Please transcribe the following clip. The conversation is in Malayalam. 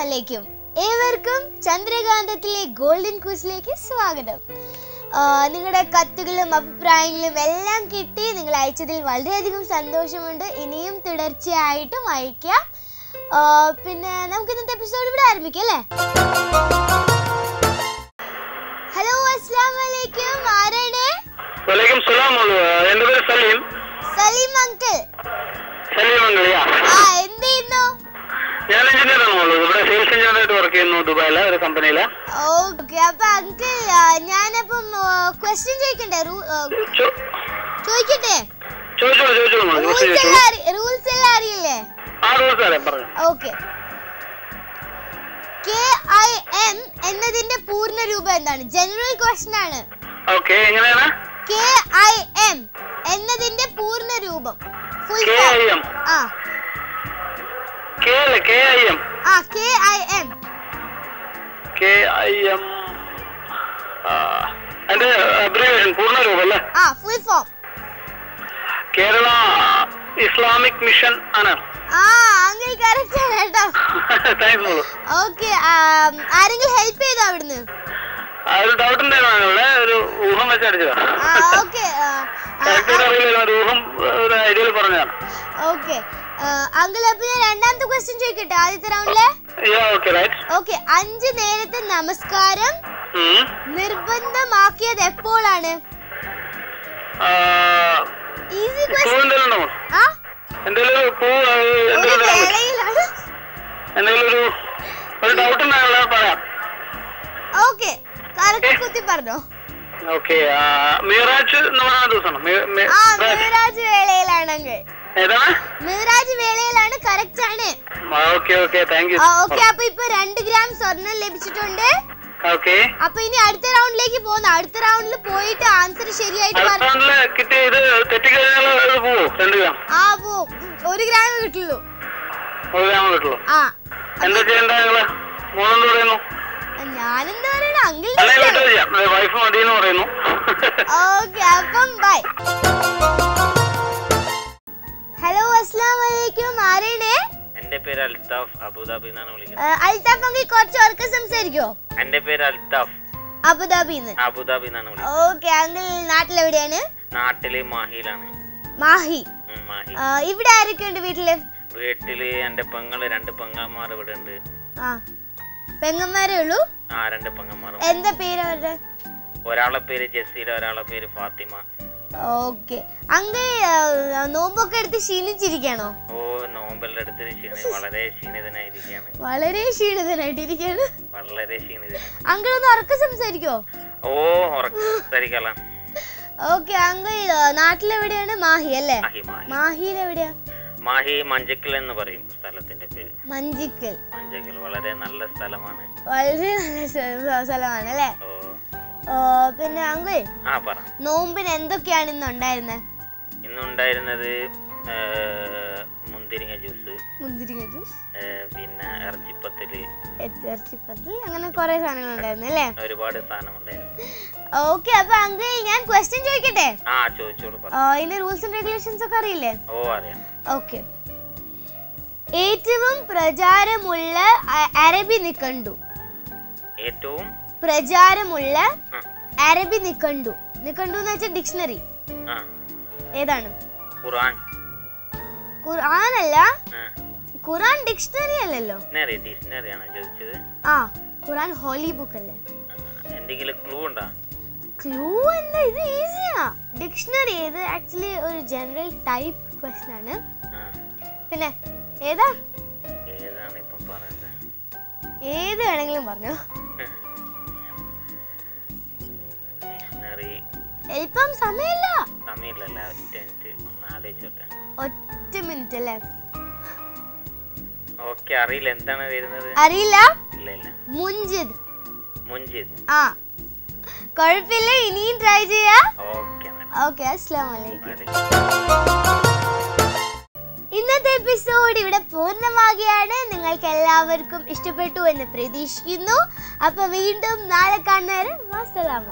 അലൈക്കും ഏവർക്കും ചന്ദ്രകാന്തത്തിലെ ഗോൾഡൻ ക്വിസിലേക്ക് സ്വാഗതം. നിങ്ങളുടെ കത്തുകളും അഭിപ്രായങ്ങളും എല്ലാം കിട്ടി നിങ്ങൾ അയച്ചതിൽ വളരെയധികം സന്തോഷമുണ്ട്. ഇനിയും തുടർച്ചയായിട്ടും അയക്കാം. പിന്നെ നമുക്ക് ഇന്നത്തെ എപ്പിസോഡ് ഇവിടെ ആരംഭിക്കാം അല്ലേ? ഹലോ അസ്സാം വലൈക്കും ആരാണ്? വലൈക്കും സലാം എന്റെ പേര് സലീം. സലീം അങ്കിൾ സലീം അങ്കിൾ ആയിട്ട് വർക്ക് ചെയ്യുന്നു ദുബായിലെ ഒരു കമ്പനിയിലെ ഓക്കെ അപ്പൊ അങ്കിൾ ഞാനപ്പം ക്വസ്റ്റ്യൻ ചോദിക്കണ്ടേ? ചോദിക്കട്ടെ? റൂൾസ് എല്ലാം അറിയില്ലേ? ഓക്കെ കെ ഐ എം എന്നതിന്റെ പൂർണ രൂപം എന്താണ്? ജനറൽ ക്വസ്റ്റ്യൻ ആണ്. ഓക്കെ എങ്ങനെയാണ്? കെ ഐ എം എന്നതിന്റെ പൂർണ രൂപം. ഫുൾ ആ. കെ അല്ലേ കെ ഐ എം ആ K I M K I M അതിന്റെ അബ്രിവേഷൻ പൂർണ രൂപം അല്ലേ ആ full form Kerala Islamic mission ആണ്. ആ അങ്കിൾ കറക്റ്റ് ആണ് കേട്ടോ. താങ്ക്സ് ഓക്കെ ആരെങ്കിലും ഹെൽപ്പ് ചെയ്തോ അവിടുന്ന്? ഒരു ഡൗട്ട് ഉണ്ടായിരുന്നു ഇവിടെ ഒരു ഊഹം വെച്ച് അടിച്ചതാ. ഓക്കെ കറക്റ്റ് ഒരു ഊഹം ഒരു ഐഡിയയിൽ പറഞ്ഞതാണ്. ഓക്കെ അങ്കിൾ അപ്പൊ ഞാൻ രണ്ടാമത്തെ ക്വസ്റ്റ്യൻ ചോദിക്കട്ടെ ആദ്യത്തെ റൗണ്ടിലെ ഓക്കെ അഞ്ച് നേരത്തെ നമസ്കാരം നിർബന്ധമാക്കിയത് എപ്പോഴാണ്? ഈസി ക്വസ്റ്റ്യൻ ആ? പറഞ്ഞോ? ഓക്കെ മീറാജ് എന്ന് പറയുന്ന ദിവസമാണ്. മിറാജ്. വേളയിലാണെങ്കിൽ മിറാജ് വേളയിലാണ് കറക്റ്റ് ആണ്. ഓക്കെ അപ്പൊ ഇപ്പൊ രണ്ട് ഗ്രാം സ്വർണം ലഭിച്ചിട്ടുണ്ട്. അപ്പൊ ഇനി അടുത്ത റൗണ്ടിലേക്ക് പോകുന്നു അടുത്ത റൗണ്ടിൽ പോയിട്ട് ആൻസർ ശരിയായിട്ട് പോവോ? ആ പോ. ഒരു ഗ്രാം കിട്ടുള്ളൂ. ആ. എന്താ ചെയ്യണ്ട നിങ്ങൾ? മോളെന്ത് പറയുന്നു? ഞാനെന്താ പറയണ അങ്കിൾ വൈഫ് മതി പറയുന്നു. ഓക്കെ എന്റെ പേര് അൽതാഫ് അബുദാബി എന്നാണ് വിളിക്കുന്നത്. അൽതാഫ് എങ്കിൽ കുറച്ച് ഉറക്കെ സംസാരിക്കോ? എന്റെ പേര് അൽതാഫ്. അബുദാബി എന്ന്. അബുദാബി എന്നാണ് വിളിക്കുന്നത്. ഓക്കെ അങ്കിൾ നാട്ടിൽ എവിടെയാണ് നാട്ടിൽ മാഹിയിലാണ്. മാഹി. ഇവിടെ ആരൊക്കെ ഉണ്ട് വീട്ടിൽ? വീട്ടിൽ എന്റെ പെങ്ങൾ രണ്ട് പെങ്ങന്മാർ ഇവിടെ ഉണ്ട്. ആ പെങ്ങന്മാരേ ഉള്ളൂ? ആ രണ്ട് പെങ്ങന്മാർ എന്താ പേര് അവരുടെ? ഒരാളെ പേര് ജസീല ഒരാളെ പേര് ഫാത്തിമ. ഓക്കെ. അങ്കിൾ നോമ്പൊക്കെ എടുത്ത് ക്ഷീണിച്ചിരിക്കണോ ഓ നോമ്പെല്ലാം വളരെ വളരെ ക്ഷീണിതനായിട്ടിരിക്കാണ് വളരെ ക്ഷീണിതൻ. അങ്കിൾ ഒന്ന് ഉറക്കം സംസാരിക്കോ? ഓ ഉറക്കം ഓക്കെ അങ്കിൾ നാട്ടിലെവിടെയാണ്? മാഹി അല്ലേ? മാഹി മാഹി. മാഹിയിൽ എവിടെയാ മാഹി മഞ്ചക്കൽ എന്ന് പറയും സ്ഥലത്തിന്റെ പേര്. മഞ്ചിക്കൽ. മഞ്ചക്കൽ വളരെ നല്ല സ്ഥലമാണ്. വളരെ നല്ല സ്ഥ- സ്ഥലമാണ് അല്ലേ? ഓ, പിന്നെ അങ്കിൾ ആ പറ. നോമ്പിന് എന്തൊക്കെയാണ് ഇന്ന് ഉണ്ടായിരുന്നത് ഇന്നുണ്ടായിരുന്നത് മുന്തിരിങ്ങ ജ്യൂസ് മുന്തിരിങ്ങ ജ്യൂസ്. പിന്നെ ഇറച്ചിപ്പത്തിൽ ഇറച്ചിപ്പത്തിൽ അങ്ങനെ കുറെ സാധനങ്ങൾ ഉണ്ടായിരുന്നു അല്ലേ? ഒരുപാട് സാധനം ഉണ്ടായിരുന്നു. ഓക്കെ അപ്പൊ അങ്കിൾ ഞാൻ ക്വസ്റ്റ്യൻ ചോദിക്കട്ടെ? ആ ചോദിച്ചോളൂ ഇതിന്റെ റൂൾസ് ആൻഡ് റെഗുലേഷൻസ് ഒക്കെ അറിയില്ലേ? ഓ അറിയാം. ഓക്കെ. ഏറ്റവും പ്രചാരമുള്ള അറബി നിഘണ്ടു. ഏറ്റവും പ്രചാരമുള്ള അറബി നിഘണ്ടു. നിഘണ്ടു എന്ന് വെച്ചാൽ ഡിക്ഷണറി. ഏതാണ്? ഖുർആൻ. ഖുർആൻ അല്ല ഖുർആൻ ഡിക്ഷണറി അല്ലല്ലോ. ഡിക്ഷണറി ഡിക്ഷണറി ചോദിച്ചത്? ആ ഖുർആൻ ഹോളി ബുക്ക് അല്ലേ? എന്തെങ്കിലും ക്ലൂ ഉണ്ടോ? ക്ലൂ എന്താ? ഇത് ഈസിയാ ഡിക്ഷണറി ഇത് ആക്ച്വലി ഒരു ജനറൽ ടൈപ്പ് ക്വസ്റ്റൻ ആണ്. പിന്നെ ഏതാ? ഏതാണ് ഇപ്പൊ പറയുന്നത്? ഏത് വേണമെങ്കിലും പറഞ്ഞോ. എളുപ്പം സമയമില്ല. സമയമില്ലല്ല ഒറ്റ മിനിറ്റ്. ഒന്ന് ആലോചിച്ചോട്ടെ. ഒറ്റ മിനിറ്റ് അല്ലേ? ഓക്കെ അറിയില്ല. എന്താണ് വരുന്നത്? അറിയില്ല. ഇല്ല ഇല്ല. മുഞ്ചിത് മുഞ്ചിത് ആ. കുഴപ്പമില്ല ഇനിയും ട്രൈ ചെയ്യാ. ഓക്കെ ഓക്കെ അസ്സാം വലൈക്കും. ഇന്നത്തെ എപ്പിസോഡ് ഇവിടെ പൂർണമാകുകയാണ് നിങ്ങൾക്ക് എല്ലാവർക്കും ഇഷ്ടപ്പെട്ടു എന്ന് പ്രതീക്ഷിക്കുന്നു. അപ്പൊ വീണ്ടും നാളെ കാണുന്നവരെ വസ്സലാമ